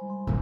you